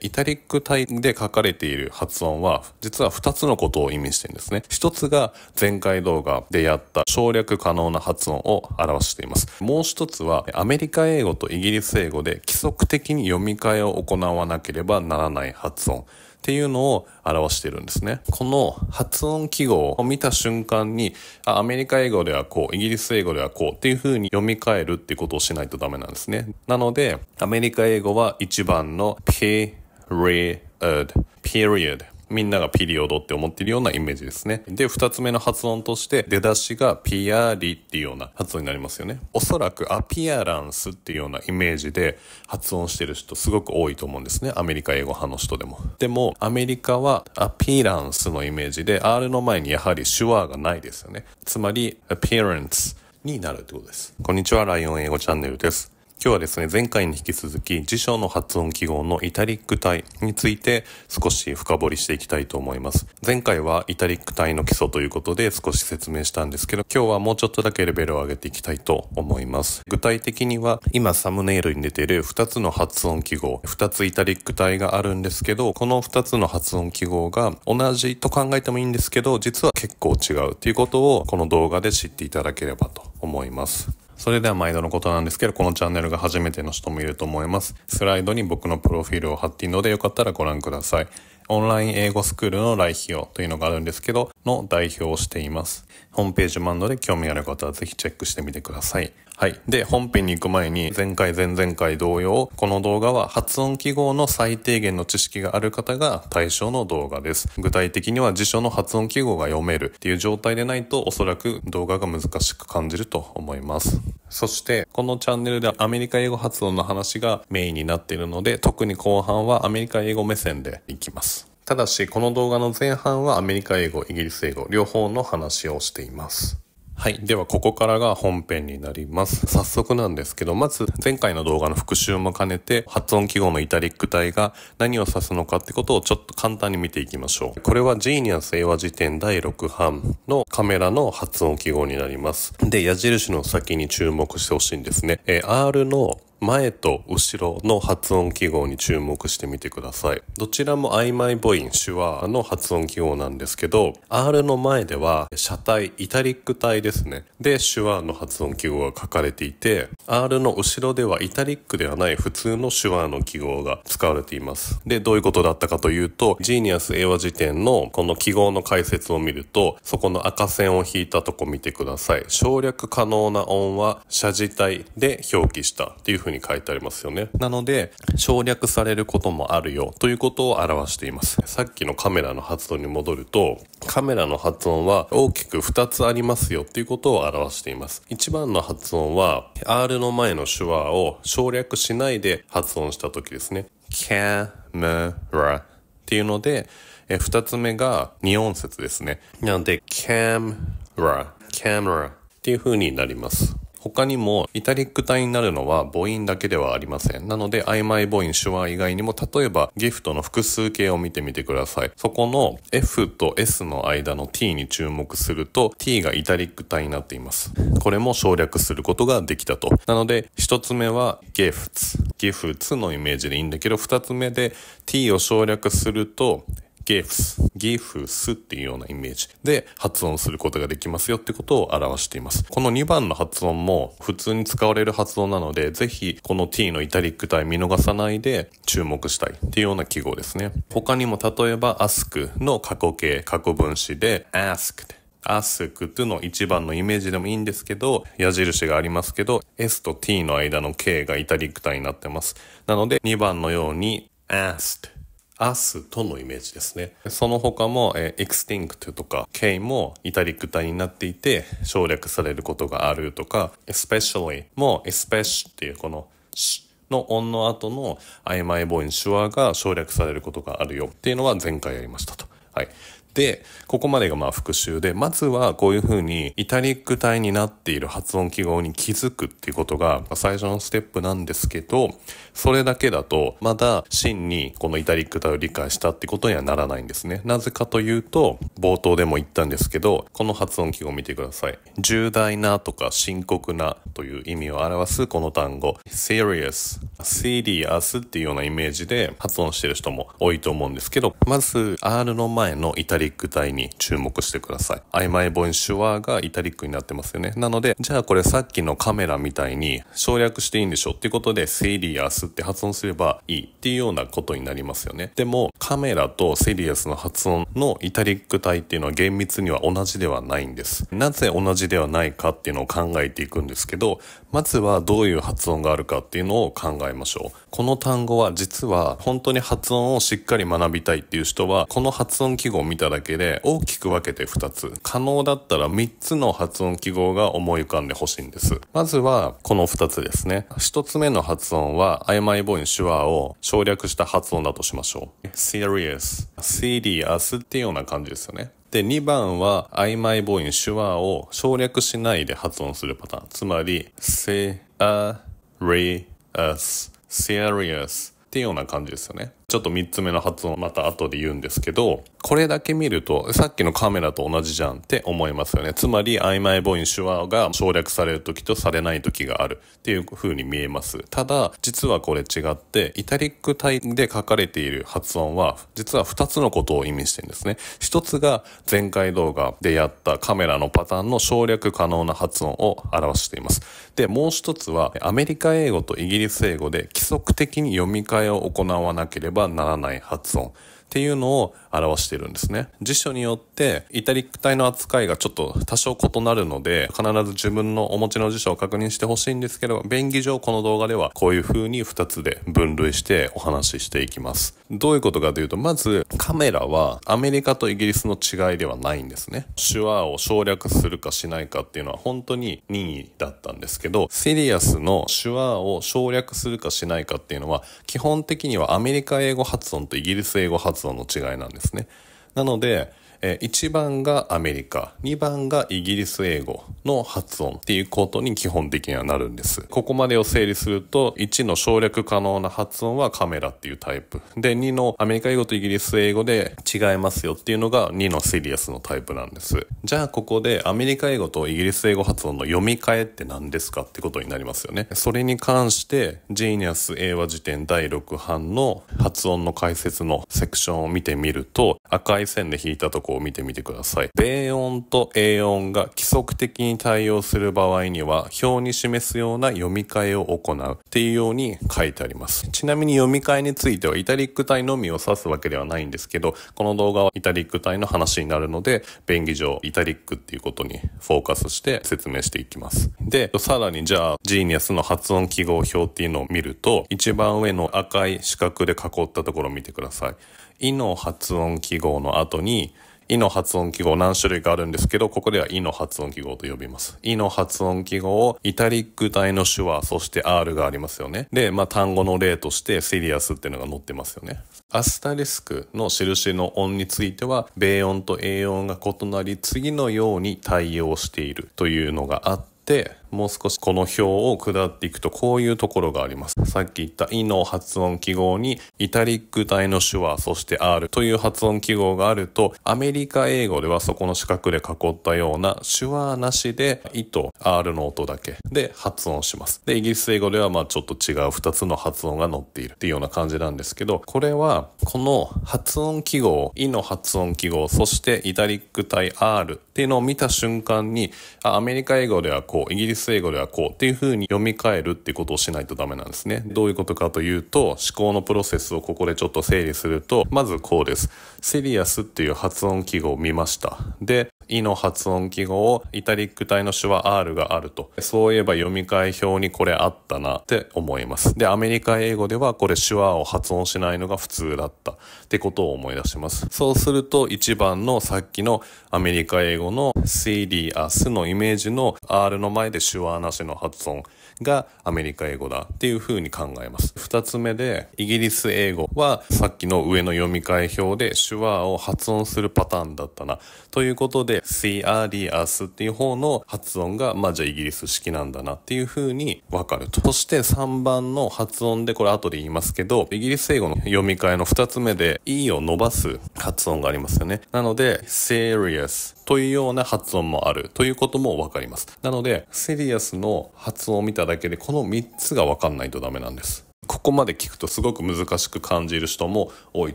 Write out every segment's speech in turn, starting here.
イタリック体で書かれている発音は、実は2つのことを意味してるんですね。一つが前回動画でやった省略可能な発音を表しています。もう一つは、アメリカ英語とイギリス英語で規則的に読み替えを行わなければならない発音。っていうのを表しているんですね。この発音記号を見た瞬間に、アメリカ英語ではこう、イギリス英語ではこうっていう風に読み替えるっていうことをしないとダメなんですね。なので、アメリカ英語は1番の P period, period みんながピリオドって思ってるようなイメージですね。で、二つ目の発音として、出だしがピアリっていうような発音になりますよね。おそらくアピアランスっていうようなイメージで発音してる人すごく多いと思うんですね。アメリカ英語派の人でも。でも、アメリカはアピーランスのイメージで、R の前にやはり手話がないですよね。つまり、appearance になるってことです。こんにちは、ライオン英語チャンネルです。今日はですね、前回に引き続き辞書の発音記号のイタリック体について少し深掘りしていきたいと思います。前回はイタリック体の基礎ということで少し説明したんですけど、今日はもうちょっとだけレベルを上げていきたいと思います。具体的には今サムネイルに出ている2つの発音記号、2つイタリック体があるんですけど、この2つの発音記号が同じと考えてもいいんですけど、実は結構違うということをこの動画で知っていただければと思います。それでは毎度のことなんですけど、このチャンネルが初めての人もいると思います。スライドに僕のプロフィールを貼っているので、よかったらご覧ください。オンライン英語スクールの来費用というのがあるんですけど、の代表をしています。ホームページもあるので興味ある方はぜひチェックしてみてください。はい。で、本編に行く前に、前回、前々回同様、この動画は発音記号の最低限の知識がある方が対象の動画です。具体的には辞書の発音記号が読めるっていう状態でないと、おそらく動画が難しく感じると思います。そして、このチャンネルではアメリカ英語発音の話がメインになっているので、特に後半はアメリカ英語目線でいきます。ただし、この動画の前半はアメリカ英語、イギリス英語、両方の話をしています。はい。では、ここからが本編になります。早速なんですけど、まず、前回の動画の復習も兼ねて、発音記号のイタリック体が何を指すのかってことをちょっと簡単に見ていきましょう。これはジーニアス英和辞典第6版のカメラの発音記号になります。で、矢印の先に注目してほしいんですね。え R の前と後ろの発音記号に注目してみてください。どちらも曖昧母音シュワの発音記号なんですけど、R の前では斜体、イタリック体ですね。で、シュワの発音記号が書かれていて、R の後ろではイタリックではない普通のシュワの記号が使われています。で、どういうことだったかというと、ジーニアス英和辞典のこの記号の解説を見ると、そこの赤線を引いたとこ見てください。省略可能な音は謝辞体で表記したっていう風に書いてありますよね。なので、省略されることもあるよということを表しています。さっきのカメラの発音に戻ると、カメラの発音は大きく2つありますよっていうことを表しています。1番の発音は、R の前の手話を省略しないで発音した時ですね。カメラっていうので、え2つ目が二音節ですね。なので、カメラ、カメラっていう風になります。他にも、イタリック体になるのは母音だけではありません。なので、曖昧母音手話以外にも、例えば、ギフトの複数形を見てみてください。そこの F と S の間の T に注目すると、T がイタリック体になっています。これも省略することができたと。なので、一つ目は gifts。gifts のイメージでいいんだけど、二つ目で T を省略すると、ゲフス、ギフスっていうようなイメージで発音することができますよってことを表しています。この2番の発音も普通に使われる発音なので、ぜひこの t のイタリック体見逃さないで注目したいっていうような記号ですね。他にも例えば ask の過去形、過去分詞で asked ask の1番のイメージでもいいんですけど、矢印がありますけど、s と t の間の k がイタリック体になってます。なので2番のように asked アストのイメージですね。その他も、えー、 extinct とか K もイタリック体になっていて省略されることがあるとか especially も especially っていうこのしの音の後の曖昧母音シュワが省略されることがあるよっていうのは前回やりましたと。はい。で、ここまでがまあ復習で、まずはこういう風にイタリック体になっている発音記号に気づくっていうことが最初のステップなんですけど、それだけだとまだ真にこのイタリック体を理解したってことにはならないんですね。なぜかというと、冒頭でも言ったんですけど、この発音記号を見てください。重大なとか深刻なという意味を表すこの単語、serious、serious っていうようなイメージで発音してる人も多いと思うんですけど、まず R の前のイタリックリック体に注目してください。曖昧母音シュワがイタリックになってますよね。なので、じゃあこれさっきのカメラみたいに省略していいんでしょっていうことで、 serious って発音すればいいっていうようなことになりますよね。でも、カメラと serious の発音のイタリック体っていうのは厳密には同じではないんです。なぜ同じではないかっていうのを考えていくんですけど、まずはどういう発音があるかっていうのを考えましょう。この単語は実は本当に発音をしっかり学びたいっていう人は、この発音記号を見ただけで大きく分けて2つ。可能だったら3つの発音記号が思い浮かんでほしいんです。まずはこの2つですね。1つ目の発音は曖昧母音手話を省略した発音だとしましょう。serious, serious っていうような感じですよね。で、2番は曖昧母音手話を省略しないで発音するパターン。つまり、se, a, re, us, serious っていうような感じですよね。ちょっと3つ目の発音また後で言うんですけど、これだけ見ると、さっきのカメラと同じじゃんって思いますよね。つまり、曖昧母音手話が省略される時とされない時があるっていう風に見えます。ただ、実はこれ違って、イタリック体で書かれている発音は、実は2つのことを意味してるんですね。1つが前回動画でやったカメラのパターンの省略可能な発音を表しています。で、もう一つは、アメリカ英語とイギリス英語で規則的に読み替えを行わなければならない発音。っていうのを表しているんですね。辞書によってイタリック体の扱いがちょっと多少異なるので、必ず自分のお持ちの辞書を確認してほしいんですけど、便宜上この動画ではこういう風に2つで分類してお話ししていきます。どういうことかというと、まずカメラはアメリカとイギリスの違いではないんですね。シュワを省略するかしないかっていうのは本当に任意だったんですけど、 serious のシュワを省略するかしないかっていうのは、基本的にはアメリカ英語発音とイギリス英語発音の違いなんですね。なので、え1番がアメリカ、2番がイギリス英語の発音っていうことに基本的にはなるんです。ここまでを整理すると、1の省略可能な発音はカメラっていうタイプ。で、2のアメリカ英語とイギリス英語で違いますよっていうのが2の serious のタイプなんです。じゃあここでアメリカ英語とイギリス英語発音の読み替えって何ですかってことになりますよね。それに関して、ジーニアス英和辞典第6版の発音の解説のセクションを見てみると、赤い線で引いたところを見てみてください。米音と A 音が規則的に対応する場合には、表に示すような読み替えを行うっていうように書いてあります。ちなみに読み替えについては、イタリック体のみを指すわけではないんですけど、この動画はイタリック体の話になるので、便宜上、イタリックっていうことにフォーカスして説明していきます。で、さらにじゃあ、ジーニアスの発音記号表っていうのを見ると、一番上の赤い四角で囲ったところを見てください。イの発音記号の後に、イの発音記号何種類かあるんですけど、ここではイの発音記号と呼びます。イの発音記号をイタリック体のシュワ、そして R がありますよね。で、まあ単語の例として serious っていうのが載ってますよね。アスタリスクの印の音については、米音と英音が異なり、次のように対応しているというのがあって、もう少しこの表を下っていくとこういうところがあります。さっき言ったイの発音記号にイタリック体の手話、そして R という発音記号があると、アメリカ英語ではそこの四角で囲ったような手話なしでイと R の音だけで発音します。で、イギリス英語ではまあちょっと違う二つの発音が載っているっていうような感じなんですけど、これはこの発音記号、イの発音記号、そしてイタリック体 R っていうのを見た瞬間に、アメリカ英語ではこう、イギリスス英語ではこうっていう風に読み替えるってことをしないとダメなんですね。どういうことかというと、思考のプロセスをここでちょっと整理すると、まずこうです。 serious っていう発音記号を見ました。で、イの発音記号をイタリック体のシュワ R があると。そういえば読み替え表にこれあったなって思います。で、アメリカ英語ではこれシュワを発音しないのが普通だったってことを思い出します。そうすると1番のさっきのアメリカ英語の CD アスのイメージの R の前でシュワなしの発音がアメリカ英語だっていう風に考えます。二つ目で、イギリス英語はさっきの上の読み替え表でシュワを発音するパターンだったな。ということで、CRDS っていう方の発音が、まあじゃあイギリス式なんだなっていう風にわかると。そして3番の発音でこれ後で言いますけど、イギリス英語の読み替えの2つ目で E を伸ばす発音がありますよね。なので、serious というような発音もあるということもわかります。なので、シリアスの発音を見ただけでこの3つがわかんないとダメなんです。ここまで聞くとすごく難しく感じる人も多い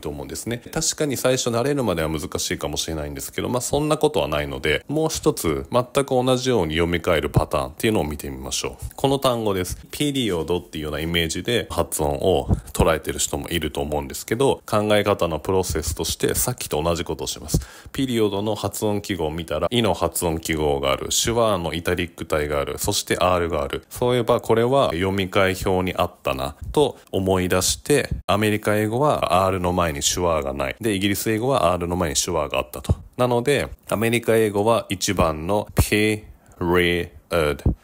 と思うんですね。確かに最初慣れるまでは難しいかもしれないんですけど、まあそんなことはないので、もう一つ全く同じように読み替えるパターンっていうのを見てみましょう。この単語です。ピリオドっていうようなイメージで発音を捉えてる人もいると思うんですけど、考え方のプロセスとしてさっきと同じことをします。ピリオドの発音記号を見たら、イの発音記号がある、手話のイタリック体がある、そして R がある。そういえばこれは読み替え表にあったなと思い出して、アメリカ英語は R の前に手話がない。で、イギリス英語は R の前に手話があったと。なので、アメリカ英語は1番の period,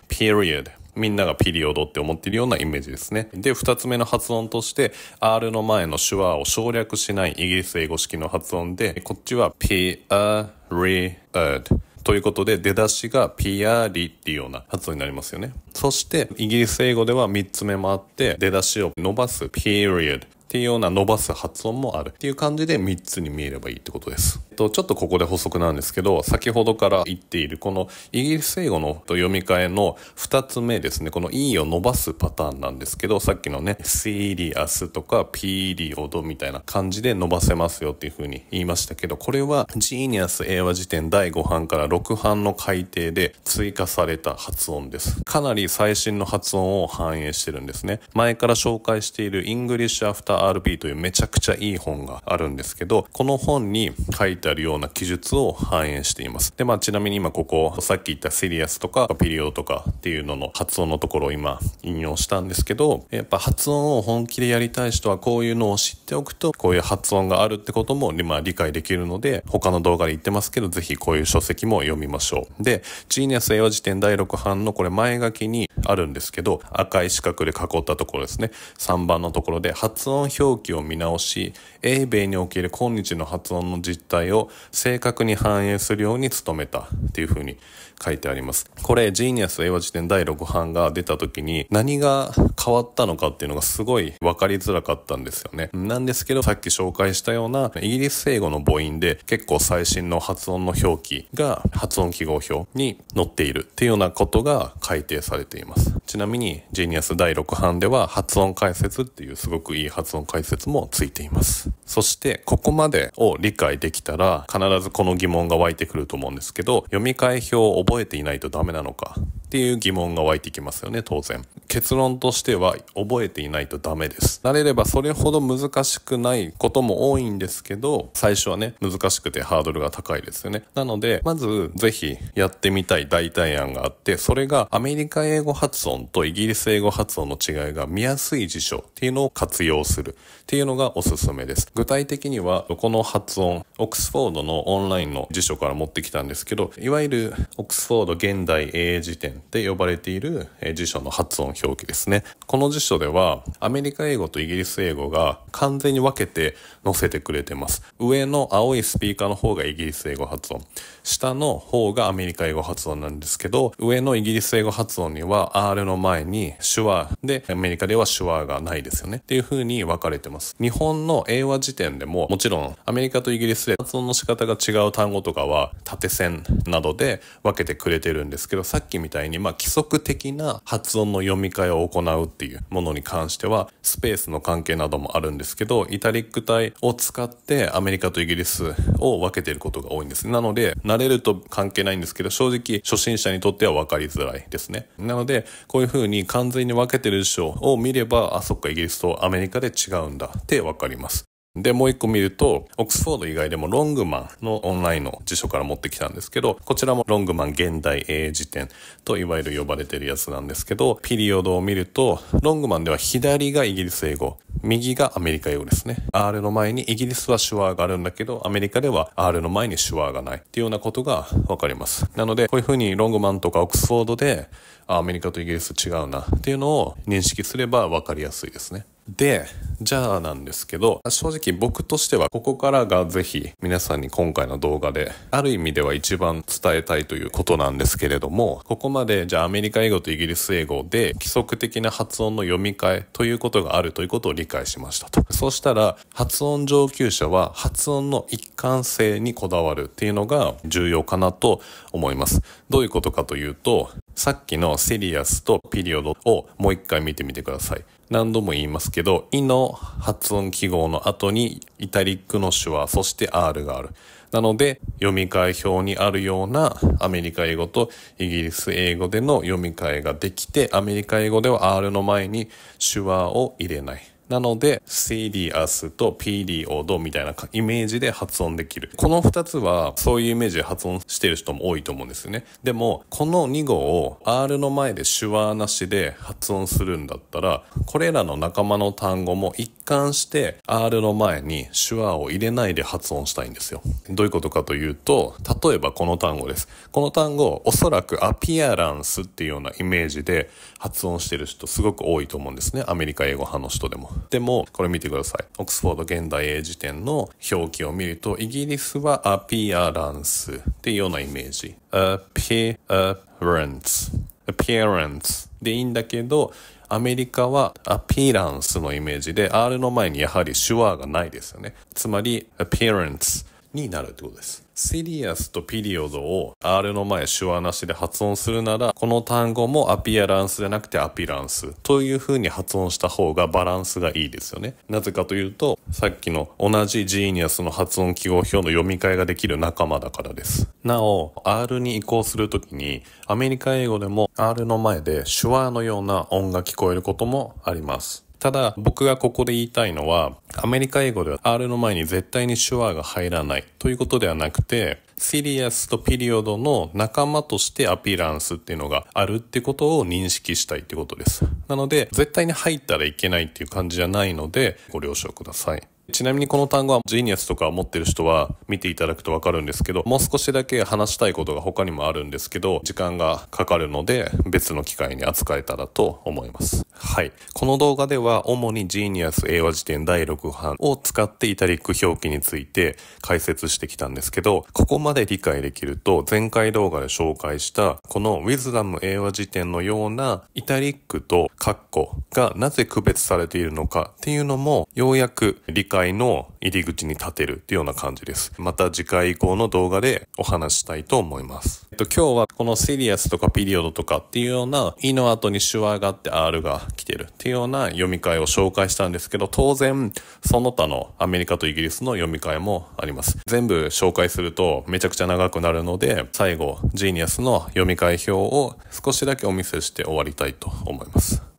period みんながピリオドって思ってるようなイメージですね。で、二つ目の発音として、R の前の手話を省略しないイギリス英語式の発音で、こっちは p a r i d ということで、出だしがピアリっていうような発音になりますよね。そして、イギリス英語では3つ目もあって、出だしを伸ばす period っていうような伸ばす発音もあるっていう感じで3つに見えればいいってことです。と、ちょっとここで補足なんですけど、先ほどから言っているこのイギリス英語の読み替えの2つ目ですね、この E を伸ばすパターンなんですけど、さっきのね、シリアスとかピリオドみたいな感じで伸ばせますよっていう風に言いましたけど、これはジーニアス英和辞典第5版から6版の改訂で追加された発音です。かなり最新の発音を反映してるんですね。前から紹介している English After RP というめちゃくちゃいい本があるんですけど、この本に書いてあるような記述を反映しています。で、まあちなみに今ここ、さっき言ったシリアスとかピリオとかっていうのの発音のところを今引用したんですけど、やっぱ発音を本気でやりたい人はこういうのを知っておくと、こういう発音があるってことも、まあ理解できるので、他の動画で言ってますけど、ぜひこういう書籍も読みましょう。で、ジーニアス英和辞典第6版のこれ前書きにあるんですけど、赤い四角で囲ったところですね。3番のところで発音表記を見直し、英米における今日の発音の実態を正確に反映するように努めたっていうふうに書いてあります。これ、ジーニアス英和辞典第6版が出た時に何が変わったのかっていうのがすごい分かりづらかったんですよね。なんですけど、さっき紹介したようなイギリス英語の母音で結構最新の発音の表記が発音記号表に載っているっていうようなことが改定されています。ちなみに、ジーニアス第6版では発音解説っていうすごくいい発音解説もついています。そして、ここまでを理解できたら、必ずこの疑問が湧いてくると思うんですけど、読み替え表を覚覚えていないとダメなのか。っていう疑問が湧いてきますよね、当然。結論としては、覚えていないとダメです。慣れればそれほど難しくないことも多いんですけど、最初はね、難しくてハードルが高いですよね。なので、まず、ぜひやってみたい代替案があって、それがアメリカ英語発音とイギリス英語発音の違いが見やすい辞書っていうのを活用するっていうのがおすすめです。具体的には、この発音、オックスフォードのオンラインの辞書から持ってきたんですけど、いわゆるオックスフォード現代英辞典で呼ばれている辞書の発音表記ですね。この辞書では、アメリカ英語とイギリス英語が完全に分けて載せてくれてます。上の青いスピーカーの方がイギリス英語発音。下の方がアメリカ英語発音なんですけど、上のイギリス英語発音には R の前に手話で、アメリカでは手話がないですよね。っていう風に分かれてます。日本の英和辞典でも、もちろんアメリカとイギリスで発音の仕方が違う単語とかは縦線などで分けてくれてるんですけど、さっきみたいににまあ規則的な発音の読み替えを行うっていうものに関しては、スペースの関係などもあるんですけど、イタリック体を使ってアメリカとイギリスを分けていることが多いんです。なので、慣れると関係ないんですけど、正直初心者にとっては分かりづらいですね。なので、こういう風に完全に分けてる辞書を見れば、あ、そっか、イギリスとアメリカで違うんだって分かります。で、もう一個見ると、オックスフォード以外でもロングマンのオンラインの辞書から持ってきたんですけど、こちらもロングマン現代英辞典といわゆる呼ばれてるやつなんですけど、ピリオドを見ると、ロングマンでは左がイギリス英語、右がアメリカ英語ですね。R の前にイギリスは手話があるんだけど、アメリカでは R の前に手話がないっていうようなことがわかります。なので、こういうふうにロングマンとかオックスフォードで、アメリカとイギリス違うなっていうのを認識すればわかりやすいですね。で、じゃあなんですけど、正直僕としてはここからがぜひ皆さんに今回の動画で、ある意味では一番伝えたいということなんですけれども、ここまでじゃあアメリカ英語とイギリス英語で規則的な発音の読み替えということがあるということを理解しましたと。そうしたら発音上級者は発音の一貫性にこだわるっていうのが重要かなと思います。どういうことかというと、さっきのシリアスとピリオドをもう一回見てみてください。何度も言いますけど、イの発音記号の後にイタリックのシュワ、そして R がある。なので、読み替え表にあるようなアメリカ英語とイギリス英語での読み替えができて、アメリカ英語では R の前にシュワを入れない。なので、 serious と period みたいなイメージで発音できる。この2つは、そういうイメージで発音してる人も多いと思うんですよね。でも、この2語を R の前でシュワなしで発音するんだったら、これらの仲間の単語も一貫して R の前に手話を入れないで発音したいんですよ。どういうことかというと、例えばこの単語です。この単語、おそらくアピアランスっていうようなイメージで発音してる人すごく多いと思うんですね。アメリカ英語派の人でも。でも、これ見てください。オックスフォード現代英辞典の表記を見ると、イギリスはアピアランスっていうようなイメージ。appearance。appearance でいいんだけど、アメリカはアピーランスのイメージで R の前にやはり手話がないですよね。つまり appearance になるってことです。シリアスとピリオドを R の前手話なしで発音するなら、この単語もアピアランスじゃなくてアピランスという風に発音した方がバランスがいいですよね。なぜかというと、さっきの同じジーニアスの発音記号表の読み替えができる仲間だからです。なお、R に移行するときに、アメリカ英語でも R の前で手話のような音が聞こえることもあります。ただ僕がここで言いたいのはアメリカ英語では R の前に絶対に手話が入らないということではなくてシリアスとピリオドの仲間としてアピランスっていうのがあるってことを認識したいってことです。なので絶対に入ったらいけないっていう感じじゃないのでご了承ください。ちなみにこの単語はジーニアスとか持ってる人は見ていただくとわかるんですけど、もう少しだけ話したいことが他にもあるんですけど、時間がかかるので別の機会に扱えたらと思います。はい。この動画では主にジーニアス英和辞典第6版を使ってイタリック表記について解説してきたんですけど、ここまで理解できると前回動画で紹介したこのウィズダム英和辞典のようなイタリックとカッコがなぜ区別されているのかっていうのもようやく理解の入り口に立てるっていうような感じです。また次回以降の動画でお話したいと思います。えっと、今日はこのシリアスとかピリオドとかっていうような、E の後にシュワがあって R が来てるっていうような読み替えを紹介したんですけど、当然、その他のアメリカとイギリスの読み替えもあります。全部紹介するとめちゃくちゃ長くなるので、最後、ジーニアスの読み替え表を少しだけお見せして終わりたいと思います。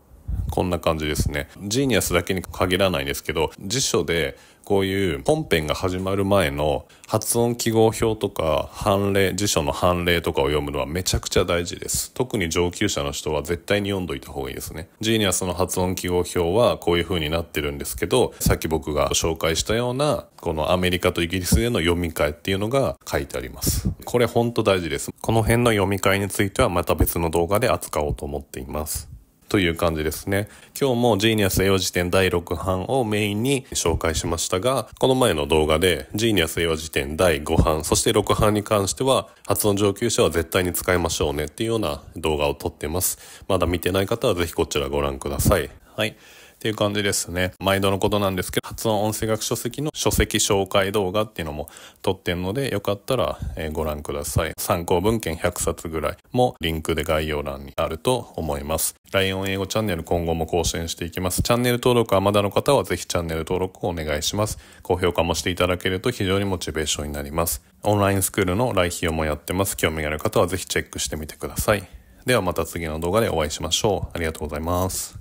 こんな感じですね。ジーニアスだけに限らないんですけど、辞書でこういう本編が始まる前の発音記号表とか凡例、辞書の凡例とかを読むのはめちゃくちゃ大事です。特に上級者の人は絶対に読んどいた方がいいですね。ジーニアスの発音記号表はこういう風になってるんですけど、さっき僕が紹介したようなこのアメリカとイギリスでの読み替えっていうのが書いてあります。これほんと大事です。この辺の読み替えについてはまた別の動画で扱おうと思っています。という感じですね。今日もジーニアス英和辞典第6版をメインに紹介しましたが、この前の動画でジーニアス英和辞典第5版、そして6版に関しては発音上級者は絶対に使いましょうねっていうような動画を撮ってます。まだ見てない方はぜひこちらご覧ください。はい。っていう感じですね。毎度のことなんですけど、発音音声学書籍の書籍紹介動画っていうのも撮ってんので、よかったら、ご覧ください。参考文献100冊ぐらいもリンクで概要欄にあると思います。ライオン英語チャンネル今後も更新していきます。チャンネル登録はまだの方はぜひチャンネル登録をお願いします。高評価もしていただけると非常にモチベーションになります。オンラインスクールの来費用もやってます。興味がある方はぜひチェックしてみてください。ではまた次の動画でお会いしましょう。ありがとうございます。